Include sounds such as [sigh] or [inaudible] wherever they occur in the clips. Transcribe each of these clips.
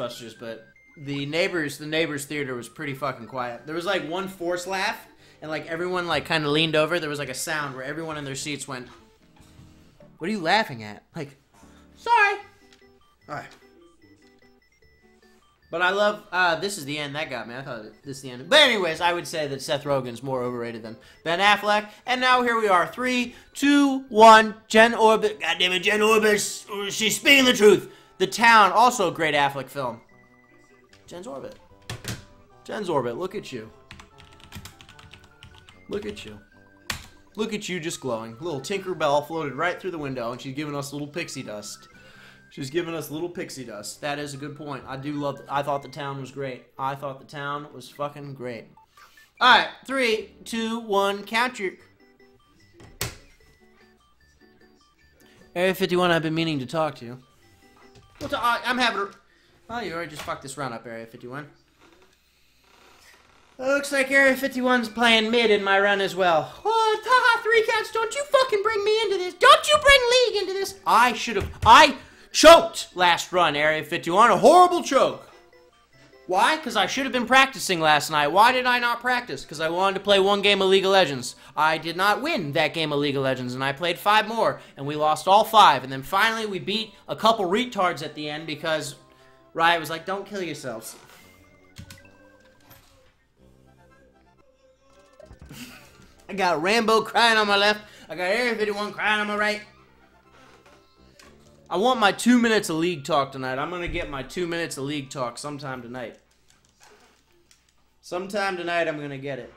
Ghostbusters, but the neighbors, the neighbors theater was pretty fucking quiet. There was like one forced laugh, and like everyone like kind of leaned over. There was like a sound where everyone in their seats went, "What are you laughing at?" Like, sorry. All right. But I love. Uh, this is the end. That got me. I thought this is the end. But anyways, I would say that Seth Rogen's more overrated than Ben Affleck. And now here we are. Three, two, one. Jen Orbit. God damn it, Jen Orbit. She's speaking the truth. The Town, also a great Affleck film. Jen's Orbit. Jen's Orbit. Look at you. Look at you. Look at you just glowing. Little Tinkerbell floated right through the window, and she's giving us a little pixie dust. She's giving us a little pixie dust. That is a good point. I do love. I thought the town was great. I thought the town was fucking great. All right, three, two, one. Count your. Area 51. I've been meaning to talk to you. Well, I, I'm having. A, oh, you already just fucked this run up, Area 51. It looks like Area 51's playing mid in my run as well. Oh, haha, three cats, don't you fucking bring me into this. Don't you bring League into this. I should have. I choked last run, Area 51. A horrible choke. Why? Because I should have been practicing last night. Why did I not practice? Because I wanted to play one game of League of Legends. I did not win that game of League of Legends, and I played five more, and we lost all five. And then finally, we beat a couple retards at the end because Riot was like, don't kill yourselves. [laughs] I got Rambo crying on my left. I got Area 51 crying on my right. I want my two minutes of league talk tonight. I'm going to get my two minutes of league talk sometime tonight. Sometime tonight, I'm going to get it.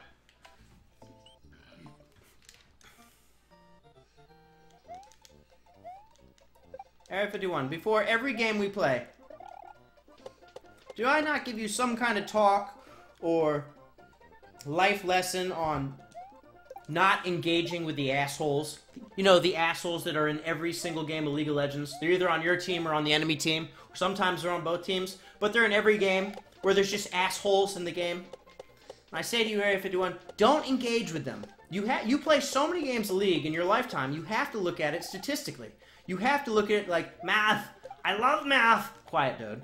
Area 51. Before every game we play, do I not give you some kind of talk or life lesson on not engaging with the assholes. You know, the assholes that are in every single game of League of Legends. They're either on your team or on the enemy team. Sometimes they're on both teams. But they're in every game where there's just assholes in the game. And I say to you, Area 51, don't engage with them. You, ha- you play so many games of League in your lifetime, you have to look at it statistically. You have to look at it like, math. I love math. Quiet, dude.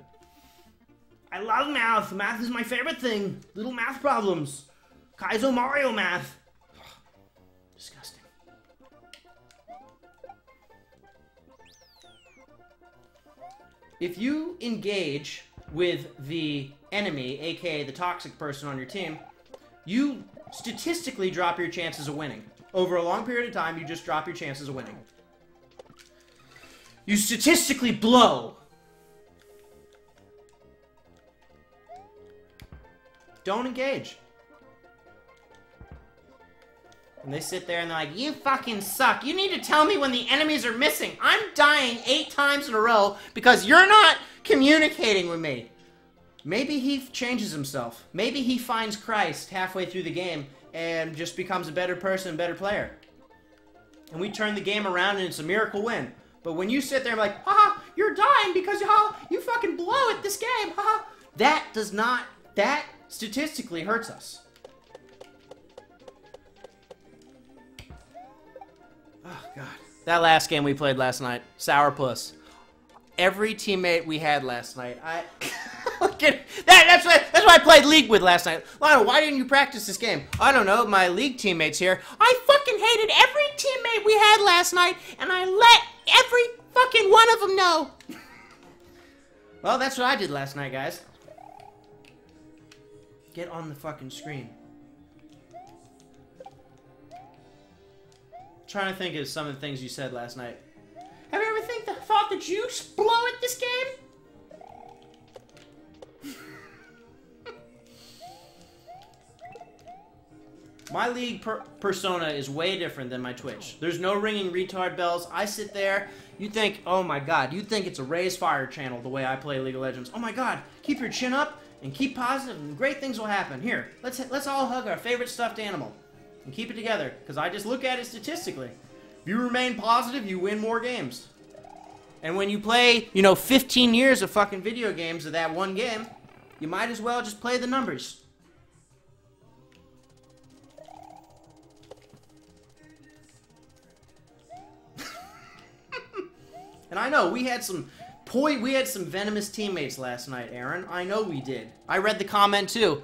I love math. Math is my favorite thing. Little math problems. Kaizo Mario math. If you engage with the enemy, aka the toxic person on your team, you statistically drop your chances of winning. Over a long period of time, you just drop your chances of winning. You statistically blow. Don't engage. And they sit there and they're like, you fucking suck. You need to tell me when the enemies are missing. I'm dying eight times in a row because you're not communicating with me. Maybe he changes himself. Maybe he finds Christ halfway through the game and just becomes a better person, better player. And we turn the game around and it's a miracle win. But when you sit there and like, haha, you're dying because haha, you fucking blow at this game, haha. That does not, that statistically hurts us. Oh, God. That last game we played last night, Sourpuss. Every teammate we had last night, I... [laughs] that, that's, why, that's why I played League with last night. Lionel, why didn't you practice this game? I don't know, my League teammates here. I fucking hated every teammate we had last night, and I let every fucking one of them know. well, that's what I did last night, guys. Get on the fucking screen. Trying to think of some of the things you said last night. Have you ever think the, thought that you blow at this game? [laughs] my league per persona is way different than my Twitch. There's no ringing retard bells. I sit there. You think, oh my god, you think it's a raise fire channel the way I play League of Legends. Oh my god, keep your chin up and keep positive and great things will happen. Here, let's let's all hug our favorite stuffed animal and keep it together. Because I just look at it statistically. If you remain positive, you win more games. And when you play, you know, 15 years of fucking video games of that one game, you might as well just play the numbers. [laughs] and I know we had some poi we had some venomous teammates last night, Aaron. I know we did. I read the comment too.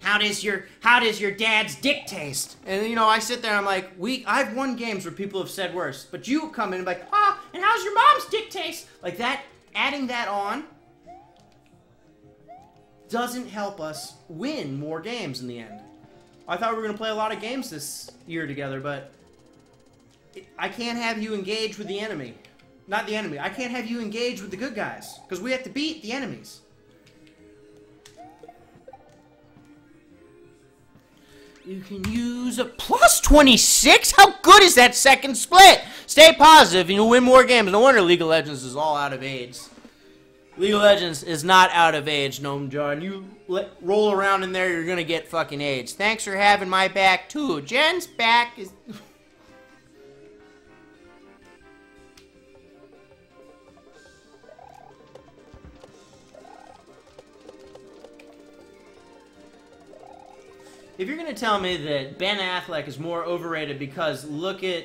How does your how does your dad's dick taste? And you know, I sit there and I'm like, we I've won games where people have said worse, but you come in and like, ah, and how's your mom's dick taste? Like that, adding that on doesn't help us win more games in the end. I thought we were gonna play a lot of games this year together, but I can't have you engage with the enemy. Not the enemy. I can't have you engage with the good guys. Because we have to beat the enemies. You can use a plus 26? How good is that second split? Stay positive and you'll win more games. No wonder League of Legends is all out of AIDS. League of Legends is not out of age, Gnome John. You let, roll around in there, you're gonna get fucking AIDS. Thanks for having my back, too. Jen's back is... If you're going to tell me that Ben Affleck is more overrated because look at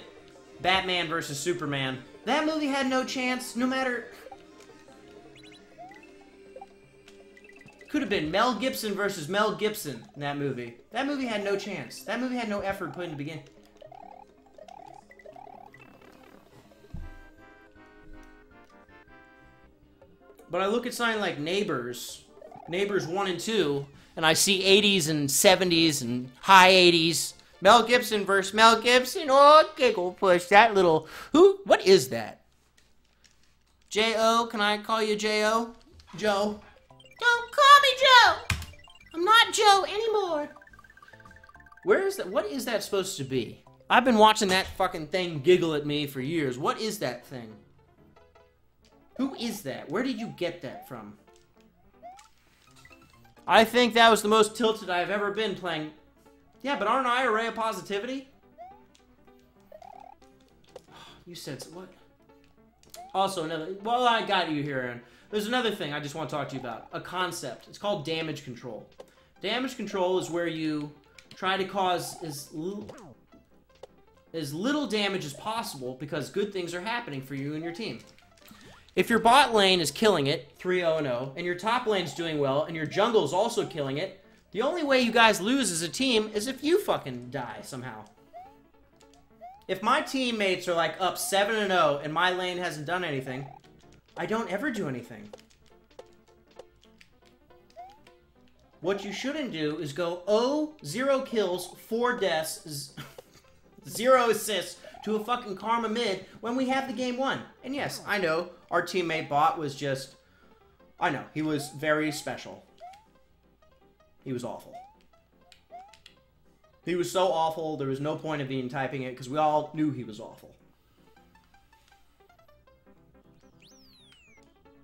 Batman versus Superman, that movie had no chance, no matter... Could have been Mel Gibson versus Mel Gibson in that movie. That movie had no chance. That movie had no effort put in to begin. But I look at something like Neighbors, Neighbors 1 and 2, and I see 80s and 70s and high 80s. Mel Gibson versus Mel Gibson. Oh, giggle push. That little. Who? What is that? J.O. Can I call you J.O.? Joe. Don't call me Joe. I'm not Joe anymore. Where is that? What is that supposed to be? I've been watching that fucking thing giggle at me for years. What is that thing? Who is that? Where did you get that from? I think that was the most tilted I've ever been playing. Yeah, but aren't I a ray of positivity? [sighs] You said what? Also, another. Well, I got you here, Aaron. There's another thing I just want to talk to you about. A concept. It's called damage control. Damage control is where you try to cause as as little damage as possible because good things are happening for you and your team. If your bot lane is killing it, 3-0-0, and your top lane's doing well, and your jungle's also killing it, the only way you guys lose as a team is if you fucking die somehow. If my teammates are like up 7-0 and my lane hasn't done anything, I don't ever do anything. What you shouldn't do is go, oh, zero kills, four deaths, [laughs] zero assists, to a fucking Karma mid when we have the game won. And yes, I know our teammate bot was just. I know, he was very special. He was awful. He was so awful, there was no point of even typing it because we all knew he was awful.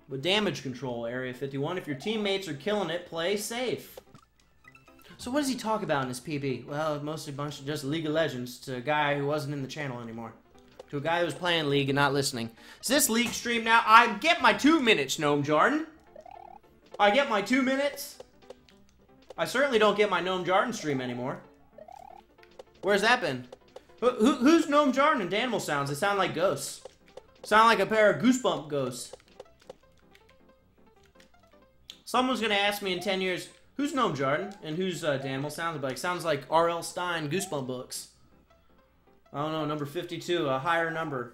With damage control, Area 51, if your teammates are killing it, play safe. So what does he talk about in his PB? Well, mostly a bunch of just League of Legends to a guy who wasn't in the channel anymore. To a guy who was playing League and not listening. Is this League stream now? I get my two minutes, Gnome Jordan. I get my two minutes. I certainly don't get my Gnome Jordan stream anymore. Where's that been? Who, who, who's Gnome Jordan and Danimal sounds? They sound like ghosts. Sound like a pair of goosebump ghosts. Someone's gonna ask me in 10 years, Who's Gnome Jordan? And who's uh, Danimal? Sounds like sounds like R.L. Stine Goosebump books. I don't know, number 52, a higher number.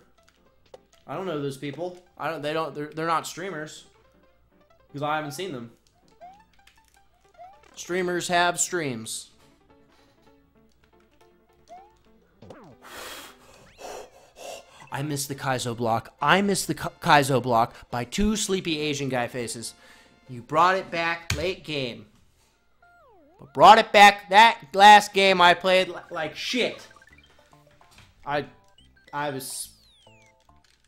I don't know those people. I don't. They don't. They're, they're not streamers because I haven't seen them. Streamers have streams. I miss the Kaizo block. I miss the Kaizo block by two sleepy Asian guy faces. You brought it back late game. But brought it back. That last game I played like shit. I, I was.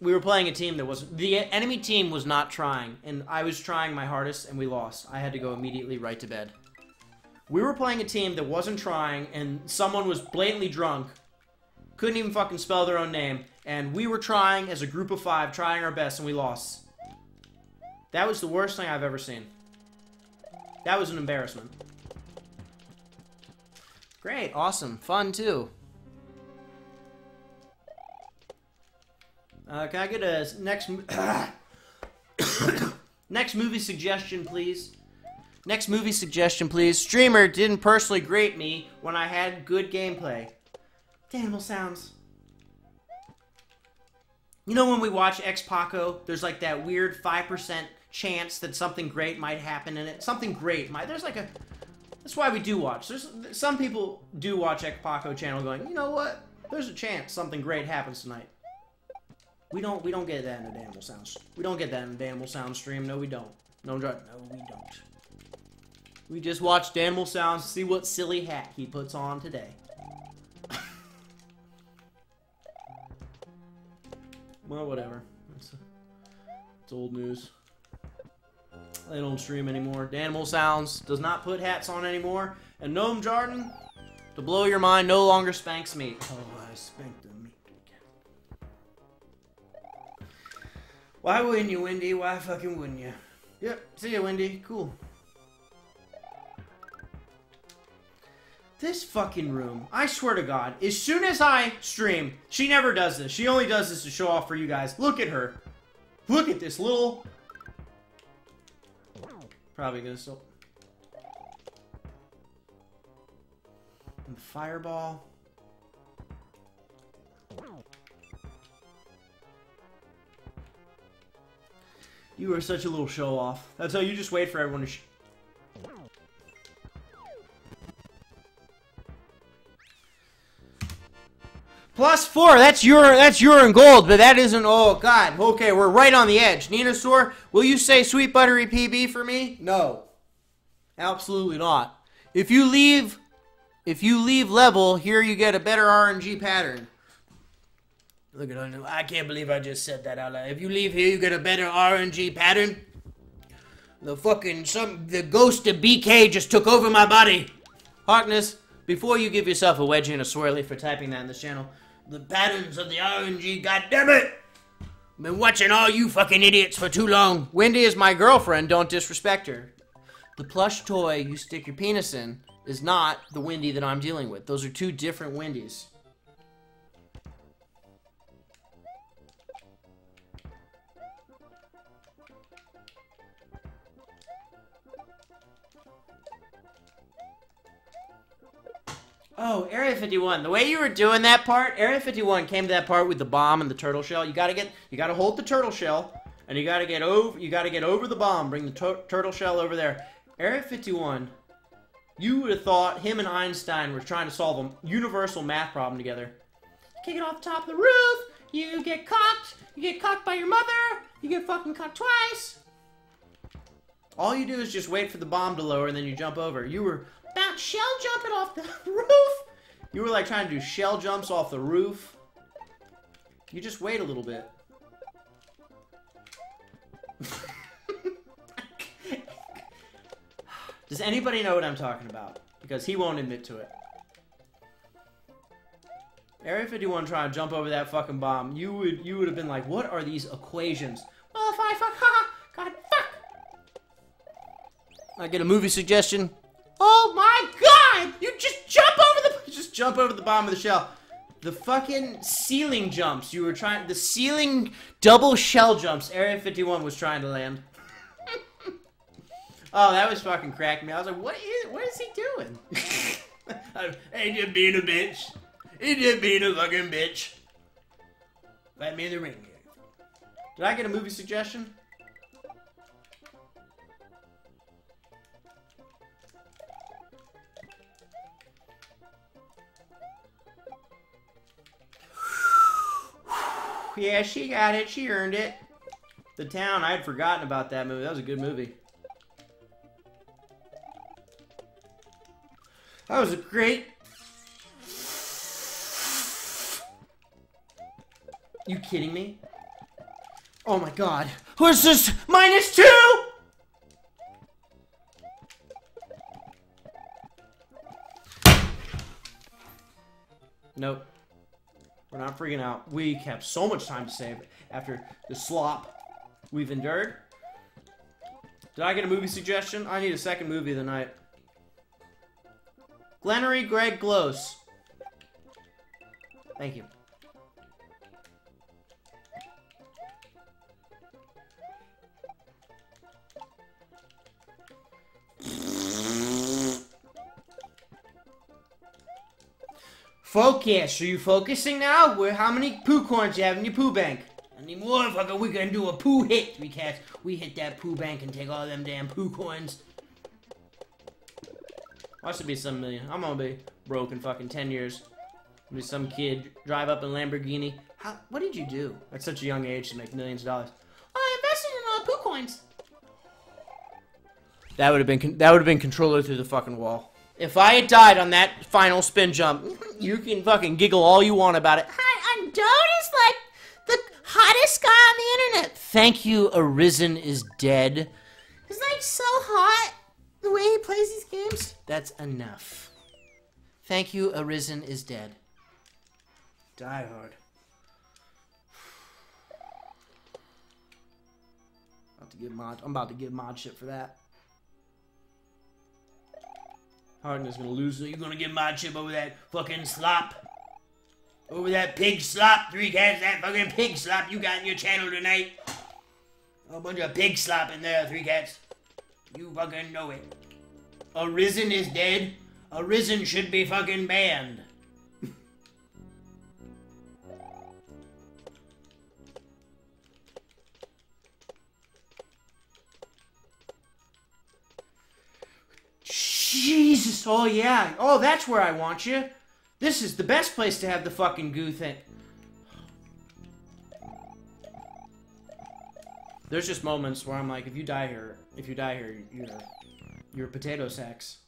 We were playing a team that was the enemy team was not trying, and I was trying my hardest, and we lost. I had to go immediately right to bed. We were playing a team that wasn't trying, and someone was blatantly drunk, couldn't even fucking spell their own name, and we were trying as a group of five, trying our best, and we lost. That was the worst thing I've ever seen. That was an embarrassment. Great, awesome, fun too. Uh, can I get a next... [coughs] Next movie suggestion, please. Next movie suggestion, please. Streamer didn't personally grate me when I had good gameplay. Animal sounds. You know when we watch Ex Paco, there's like that weird 5% chance that something great might happen in it. Something great might. There's like a. That's why we do watch. There's some people do watch Ex Paco channel, going, you know what? There's a chance something great happens tonight. We don't. We don't get that in a Animal Sounds. We don't get that in a Animal Sounds stream. No, we don't. No, no, we don't. We just watch Animal Sounds, to see what silly hat he puts on today. [laughs] well, whatever. It's, it's old news. They don't stream anymore. Danimal Sounds does not put hats on anymore. And Gnome Jordan, to blow your mind, no longer spanks me. Oh, I spanked the meat again. Why wouldn't you, Wendy? Why fucking wouldn't you? Yep, see ya, Wendy. Cool. This fucking room, I swear to God, as soon as I stream, she never does this. She only does this to show off for you guys. Look at her. Look at this little Probably gonna still. And fireball. You are such a little show off. That's how you just wait for everyone to. Plus four. That's your that's your in gold, but that isn't. Oh God. Okay, we're right on the edge. Ninosaur, will you say sweet buttery PB for me? No, absolutely not. If you leave, if you leave level, here you get a better RNG pattern. Look at. I can't believe I just said that out loud. If you leave here, you get a better RNG pattern. The fucking some the ghost of BK just took over my body. Harkness, before you give yourself a wedgie and a swirly for typing that in this channel, the patterns of the RNG, goddammit! I've been watching all you fucking idiots for too long. Wendy is my girlfriend, don't disrespect her. The plush toy you stick your penis in is not the Wendy that I'm dealing with. Those are two different Wendy's. Oh, Area 51. The way you were doing that part, Area 51 came to that part with the bomb and the turtle shell. You gotta get, you gotta hold the turtle shell, and you gotta get over, you gotta get over the bomb. Bring the turtle shell over there. Area 51. You would have thought him and Einstein were trying to solve a universal math problem together. Kick it off the top of the roof. You get cocked. You get cocked by your mother. You get fucking cocked twice. All you do is just wait for the bomb to lower and then you jump over. You were about shell jumping off the [laughs] roof. You were like trying to do shell jumps off the roof. You just wait a little bit. [laughs] Does anybody know what I'm talking about? Because he won't admit to it. Area 51 trying to jump over that fucking bomb. You would you would have been like, what are these equations? Oh, if I fuck, ha, ha, God, fuck. I get a movie suggestion. Oh my god! You just jump over the just jump over the bottom of the shell. The fucking ceiling jumps you were trying the ceiling double shell jumps Area 51 was trying to land. [laughs] oh, that was fucking cracking me. I was like, what is what is he doing? [laughs] Ain't you being a bitch. Ain't you being a fucking bitch. Let me in the ring. Did I get a movie suggestion? Yeah, she got it. She earned it. The Town, I had forgotten about that movie. That was a good movie. That was a great... You kidding me? Oh my god. What's this? Minus two? Nope. We're not freaking out. We have so much time to save after the slop we've endured. Did I get a movie suggestion? I need a second movie of the night. Glennery Greg Close. Thank you. Focus. Are you focusing now? Where? How many poo corns you have in your poo bank? Any more, fucker? We gonna do a poo hit. Three cats. We hit that poo bank and take all them damn poo coins. I should be some million. I'm gonna be broke in fucking 10 years. Be some kid drive up in Lamborghini. How, what did you do at such a young age to make millions of dollars? I invested in uh, poo coins. That would have been that would have been controller through the fucking wall. If I had died on that final spin jump, you can fucking giggle all you want about it. Hi, I'm Donis, like the hottest guy on the internet. Thank you, Arisen is dead. He's like so hot the way he plays these games. That's enough. Thank you, Arisen is dead. Die hard. [sighs] About to get mod. I'm about to get mod shit for that. Hardness gonna lose. You're gonna get my chip over that fucking slop. Over that pig slop. Three cats, that fucking pig slop you got in your channel tonight. A bunch of pig slop in there, three cats. You fucking know it. Arisen is dead. Arisen should be fucking banned. Jesus, oh yeah. Oh, that's where I want you. This is the best place to have the fucking goo thing. There's just moments where I'm like, if you die here, if you die here, you're, you're potato sacks.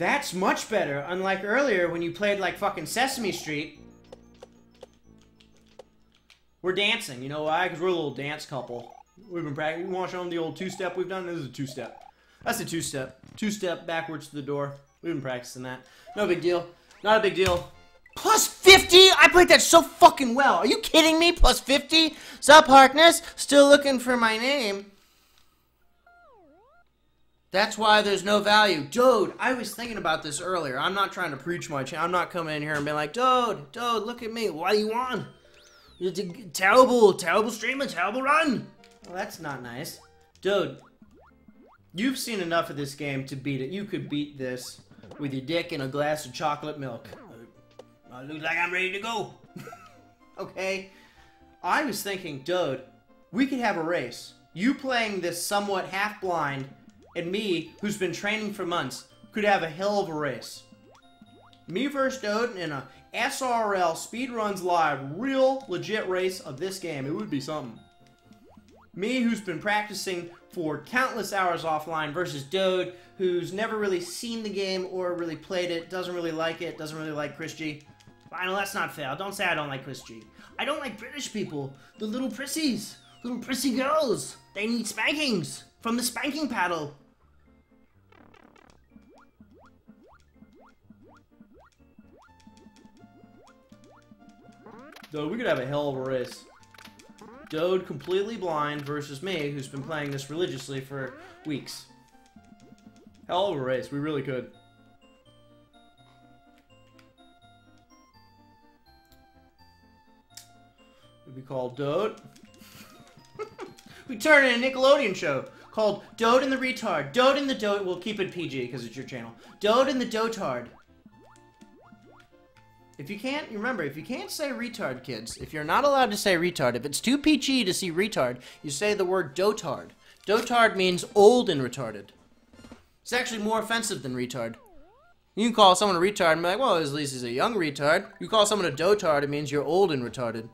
That's much better, unlike earlier when you played like fucking Sesame Street. We're dancing, you know why? Because we're a little dance couple. We've been practicing. You want to show them the old two-step we've done? This is a two-step. That's a two-step. Two-step backwards to the door. We've been practicing that. No big deal. Not a big deal. Plus 50? I played that so fucking well. Are you kidding me? Plus 50? Sup, Harkness? Still looking for my name. That's why there's no value. Dude, I was thinking about this earlier. I'm not trying to preach my channel. I'm not coming in here and being like, dude, dude, look at me. Do you want? You're terrible, terrible streamer, terrible run. Well, that's not nice. Dude, you've seen enough of this game to beat it. You could beat this with your dick and a glass of chocolate milk. I look like I'm ready to go. [laughs] okay? I was thinking, dude, we could have a race. You playing this somewhat half-blind and me, who's been training for months, could have a hell of a race. Me versus Doden in a SRL Speedruns Live real legit race of this game. It would be something. Me, who's been practicing for countless hours offline, versus Dode, who's never really seen the game or really played it, doesn't really like it, doesn't really like Chris G. I know that's not fair. Don't say I don't like Chris G. I don't like British people. The little prissies. Little prissy girls. They need spankings from the spanking paddle. Though we could have a hell of a race. Dode completely blind versus me, who's been playing this religiously for weeks. Hell of a race, we really could. It'd be called Dode. [laughs] we turn in a Nickelodeon show called Dode and the Retard. Dode and the Dode. We'll keep it PG because it's your channel. Dode and the Dotard. If you can't, remember, if you can't say retard, kids, if you're not allowed to say retard, if it's too peachy to see retard, you say the word dotard. Dotard means old and retarded. It's actually more offensive than retard. You can call someone a retard and be like, well, at least he's a young retard. You call someone a dotard, it means you're old and retarded.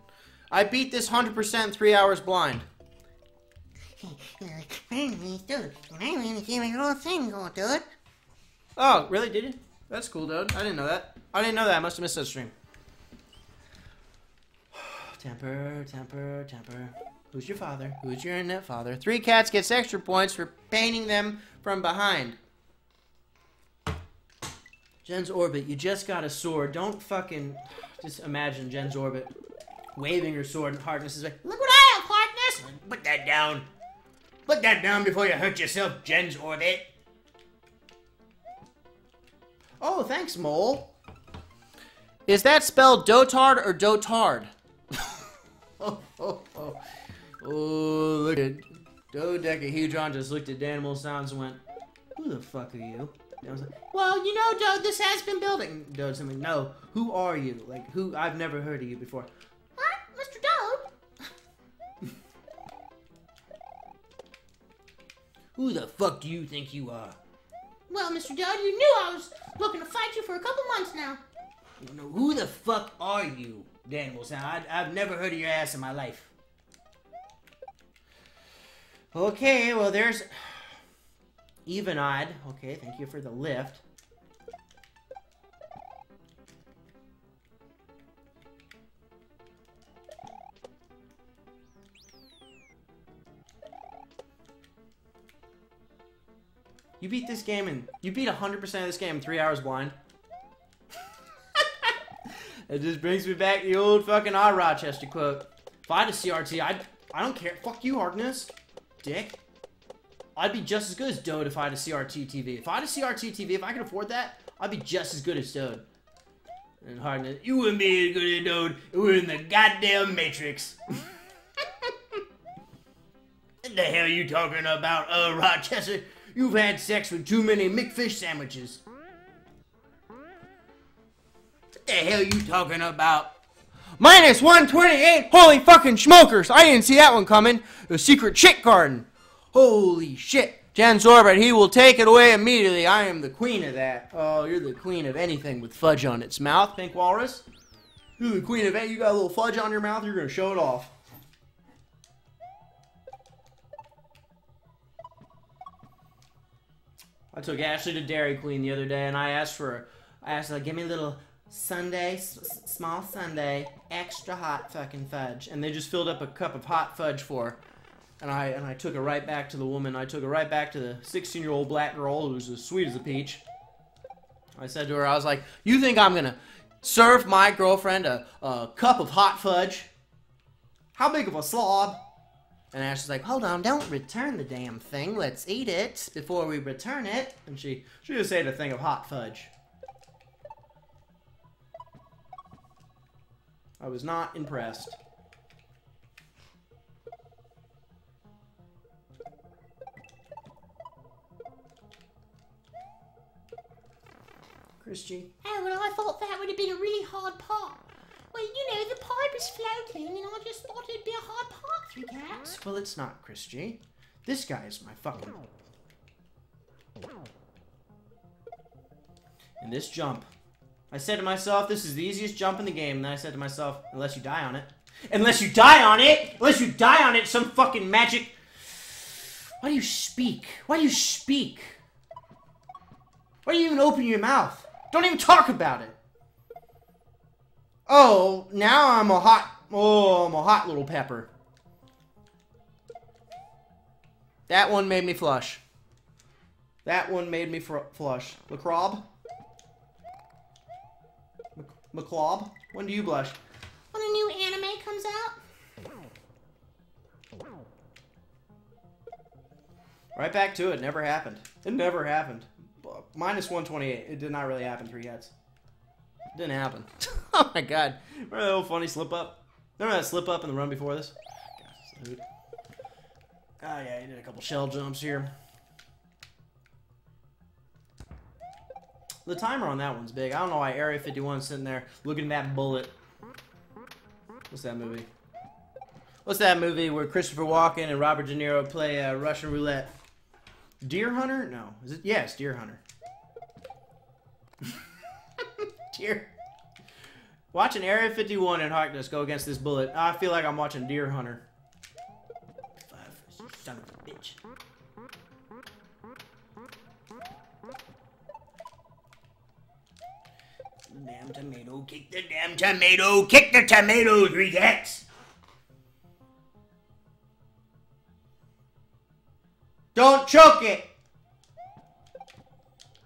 I beat this 100% three hours blind. [laughs] Oh, really? Did you? That's cool, dude. I didn't know that. I didn't know that. I must have missed that stream. [sighs] temper, temper, temper. Who's your father? Who's your internet father? Three cats gets extra points for painting them from behind. Jen's Orbit, you just got a sword. Don't fucking... Just imagine Jen's Orbit waving her sword and Harkness is like, Look what I have, Harkness! Put that down. Put that down before you hurt yourself, Jen's Orbit. Oh, thanks, Mole. Is that spelled dotard or dotard? oh, oh, oh. Oh, look at Dodecahedron just looked at Danimal Sounds and went, Who the fuck are you? And I was like, Well, you know, Dode, this has been building. Dode's like, No, who are you? Like, who? I've never heard of you before. What? Mr. Dode? [laughs] Who the fuck do you think you are? Well, Mr. Dode, you knew I was looking to fight you for a couple months now. Who the fuck are you, Danimal Sound? I, I've never heard of your ass in my life. Okay, well, there's Even odd. Okay, thank you for the lift. You beat this game and you beat 100% of this game in three hours blind. It just brings me back to the old fucking odd Rochester quote. If I had a CRT, I I don't care. Fuck you, Harkness. Dick. I'd be just as good as Dode if I had a CRT TV. If I had a CRT TV, if I could afford that, I'd be just as good as Dode. And Harkness, you wouldn't be as good as Dode. We're in the goddamn Matrix. [laughs] what the hell are you talking about, uh, Rochester? You've had sex with too many McFish sandwiches. The hell you talking about? Minus 128? Holy fucking smokers! I didn't see that one coming. The secret chick garden. Holy shit. Jan Zorbert, he will take it away immediately. I am the queen of that. Oh, you're the queen of anything with fudge on its mouth, Pink Walrus. You're the queen of it. You got a little fudge on your mouth, you're going to show it off. I took Ashley to Dairy Queen the other day, and I asked for, I asked her, give me a little Sunday, small Sunday, extra hot fucking fudge, and they just filled up a cup of hot fudge for her. And I and I took it right back to the woman. I took it right back to the 16 year old black girl who's as sweet as a peach. I said to her, I was like, "You think I'm gonna serve my girlfriend a, a cup of hot fudge? How big of a slob?" And Ashley's like, hold on, don't return the damn thing. Let's eat it before we return it. And she, she just ate a thing of hot fudge. I was not impressed. Christy. Oh, well, I thought that would have been a really hard part. Well, you know, the pipe is floating, and I just thought it'd be a hard part, Three Cats. Well, it's not, Christy. This guy is my fucking... And this jump. I said to myself, this is the easiest jump in the game. And then I said to myself, unless you die on it. Unless you die on it! Unless you die on it, some fucking magic... Why do you speak? Why do you speak? Why do you even open your mouth? Don't even talk about it. Oh, now I'm a hot... Oh, I'm a hot little pepper. That one made me flush. That one made me flush. LaCrob? McClob? When do you blush? When a new anime comes out. Right back to it. Never happened. It never happened. Minus 128. It did not really happen, three hats. It didn't happen. [laughs] oh my god. Remember that little funny slip up? Remember that slip up in the run before this? God, oh ah, yeah, he did a couple shell jumps here. The timer on that one's big. I don't know why Area 51's sitting there looking at that bullet. What's that movie? What's that movie where Christopher Walken and Robert De Niro play uh, Russian roulette? Deer Hunter? No. Is it? Yes, Deer Hunter. [laughs] deer. Watching Area 51 and Harkness go against this bullet, I feel like I'm watching Deer Hunter. Son of a bitch. Damn tomato, kick the damn tomato, kick the tomato, three cats. Don't choke it!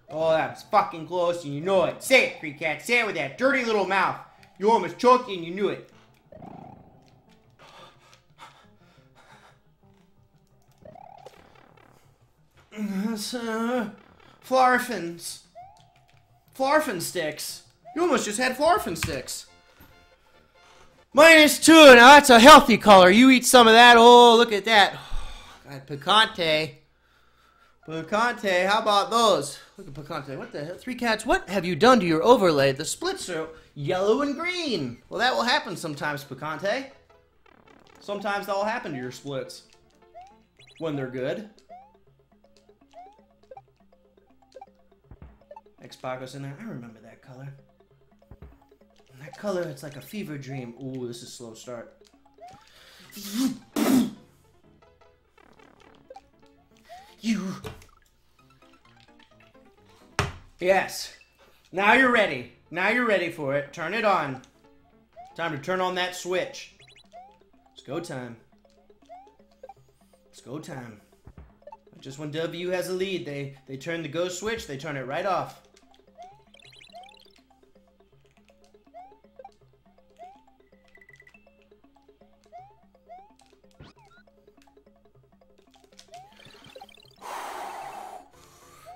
Oh, that was fucking close and you know it. Say it, Free Cat. Say it with that dirty little mouth. You almost choked and you knew it. uh, Flarfins. Flarfin sticks. You almost just had Florphin sticks. Minus two. Now that's a healthy color. You eat some of that. Oh, look at that. [sighs] Got picante. Picante. How about those? Look at picante. What the hell? Three cats. What have you done to your overlay? The splits are yellow and green. Well, that will happen sometimes, picante. Sometimes that'll happen to your splits when they're good. Xbox in there. I remember that color. That color, it's like a fever dream. Ooh, this is slow start. You. Yes. Now you're ready. Now you're ready for it. Turn it on. Time to turn on that switch. It's go time. It's go time. Just when W has a lead, they, they turn the go switch, they turn it right off.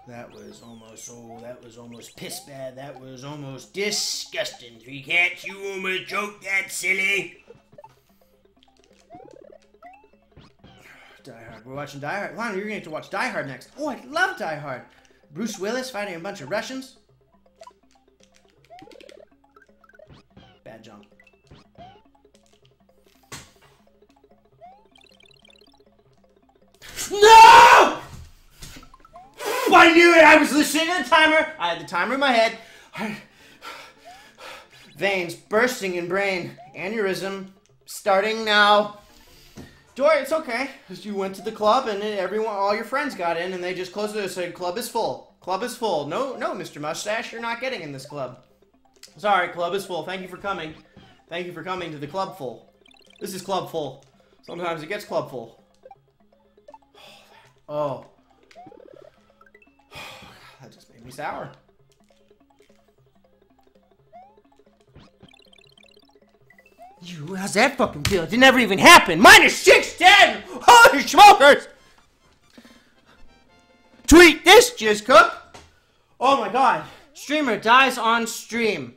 That was almost, oh, that was almost piss bad. That was almost disgusting. Three cats, you almost choked that silly. [sighs] Die Hard. We're watching Die Hard. Lana, you're going to watch Die Hard next. Oh, I love Die Hard. Bruce Willis fighting a bunch of Russians. Was listening to the timer. I had the timer in my head. Veins bursting in brain. Aneurysm starting now. Dory, it's okay. You went to the club and everyone, all your friends got in and they just closed it and said, club is full. Club is full. No, no, Mr. Mustache, you're not getting in this club. Sorry, club is full. Thank you for coming. Thank you for coming to the club full. This is club full. Sometimes it gets club full. Oh. oh. Just made me sour. You, how's that fucking feel? It never even happened. Minus 610! Holy smokers! Tweet this, Jizz Cook! Oh my god. Streamer dies on stream.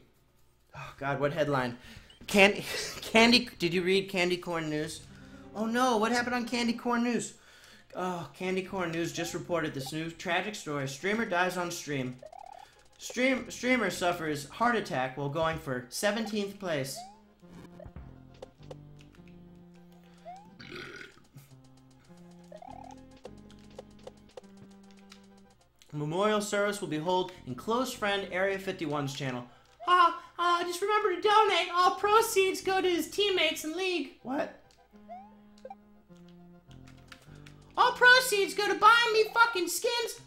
Oh god, what headline? Candy, [laughs] Candy, did you read Candy Corn News? Oh no, what happened on Candy Corn News? Oh, Candy Corn News just reported this new tragic story. Streamer dies on stream. Stream streamer suffers heart attack while going for 17th place. Memorial service will be held in close friend Area 51's channel. Ah, ah, just remember to donate. All proceeds go to his teammates and league. What? All proceeds go to buying me fucking skins.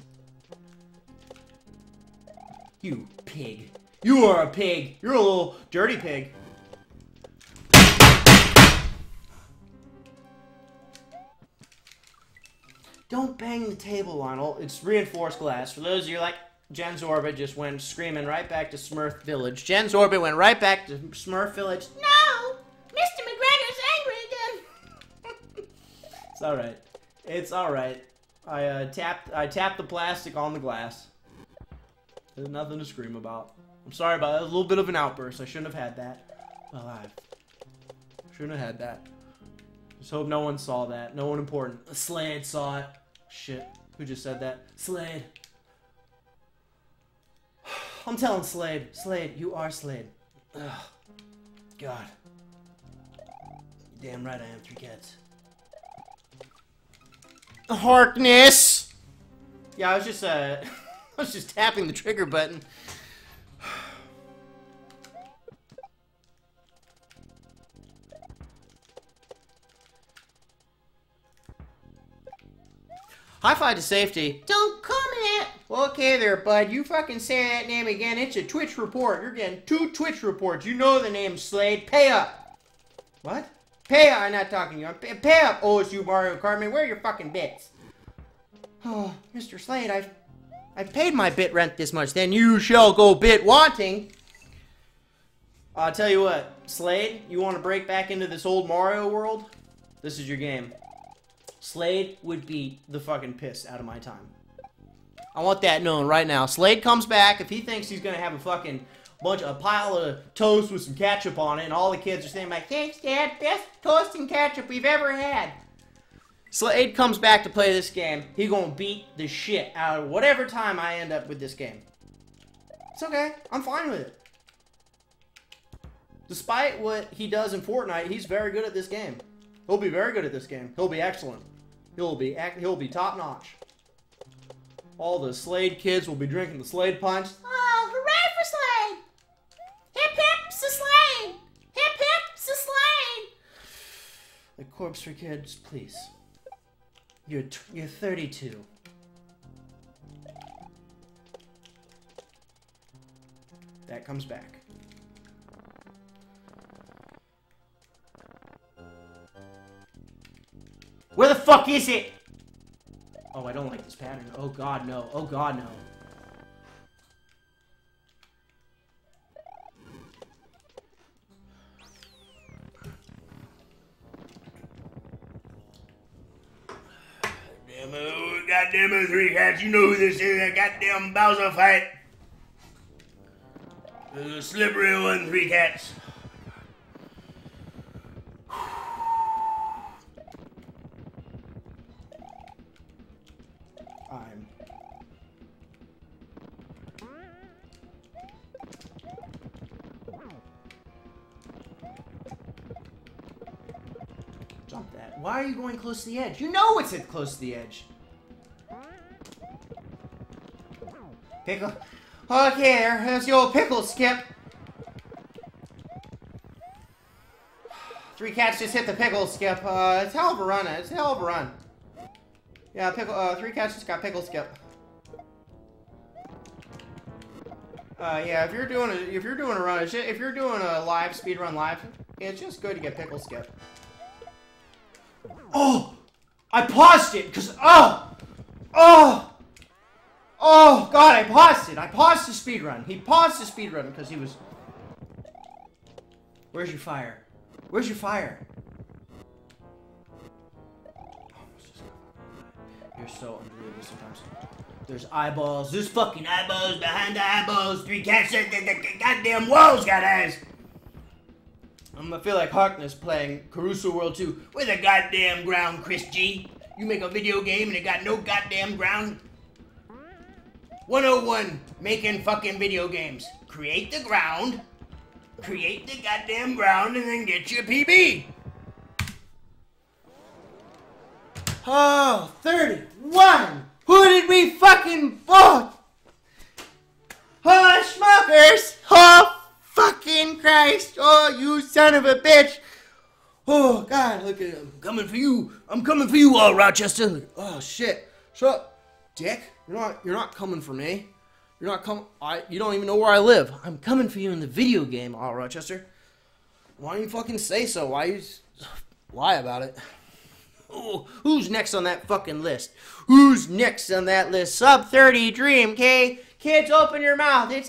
You pig. You are a pig. You're a little dirty pig. Don't bang the table, Lionel. It's reinforced glass. For those of you like, Jen's Orbit just went screaming right back to Smurf Village. Jen's Orbit went right back to Smurf Village. No, Mr. McGregor's angry again. It's all right. It's all right. I uh, tapped. I tapped the plastic on the glass. There's nothing to scream about. I'm sorry about that. A little bit of an outburst. I shouldn't have had that. I shouldn't have had that. Just hope no one saw that. No one important. Slade saw it. Shit. Who just said that? Slade. I'm telling Slade. Slade, you are Slade. Ugh. God. Damn right I am three cats. Harkness! Yeah, I was just, uh, [laughs] I was just tapping the trigger button. High five to safety. Don't come at. Okay there, bud. You fucking say that name again. It's a Twitch report. You're getting two Twitch reports. You know the name, Slade. Pay up. What? Pay up. I'm not talking to you. Pay, pay up, OSU Mario Kart. Man, where are your fucking bits? [sighs] Oh, Mr. Slade, I've, I've paid my bit rent this much. Then you shall go bit wanting. I'll tell you what, Slade, you want to break back into this old Mario world? This is your game. Slade would beat the fucking piss out of my time. I want that known right now. Slade comes back. If he thinks he's going to have a fucking bunch of a pile of toast with some ketchup on it, and all the kids are saying like, "Thanks, Dad, best toast and ketchup we've ever had." Slade comes back to play this game. He gonna beat the shit out of whatever time I end up with this game. It's okay. I'm fine with it. Despite what he does in Fortnite, he's very good at this game. He'll be very good at this game. He'll be excellent. He'll be he'll be top notch. All the Slade kids will be drinking the Slade punch. Oh, hooray for Slade! Hip hip, to Slade! Hip hip, to Slade! The corpse for kids, please. You're you're 32. That comes back. Where the fuck is it? Oh, I don't like this pattern. Oh god, no. Oh god, no. Goddamn three cats, you know who this is, that goddamn Bowser fight. The slippery one, three cats. I'm. Why are you going close to the edge? You know it's close to the edge. Pickle. Okay, there. There's the old pickle skip. Three cats just hit the pickle skip. Uh, it's hell of a run. It's hell of a run. Yeah, pickle. Uh, three cats just got pickle skip. Uh, yeah, if you're doing a if you're doing a run, if you're doing a live speed run live, it's just good to get pickle skip. Oh, I paused it because oh, oh, oh God, I paused it. I paused the speed run. He paused the speed run because he was. Where's your fire? Where's your fire? You're so unbelievable sometimes. There's eyeballs. There's fucking eyeballs behind the eyeballs, three cats, the, goddamn walls got eyes. Um, I'm gonna feel like Harkness playing Korosu World 2. With a goddamn ground, Chris G. You make a video game and it got no goddamn ground? 101, making fucking video games. Create the ground, create the goddamn ground, and then get your PB. Oh, 31! Who did we fucking vote? Oh, smokers! Oh, fucking Christ! Oh, you son of a bitch! Oh, God, look at him. Coming for you. I'm coming for you, all Rochester. Oh, shit. Shut up, dick. You're not, you're not coming for me. You're not coming, I, you don't even know where I live. I'm coming for you in the video game, all Rochester. Why don't you fucking say so? Why you lie about it? Oh, who's next on that fucking list? Who's next on that list? Sub 30 Dream, K? Kids, open your mouth. It's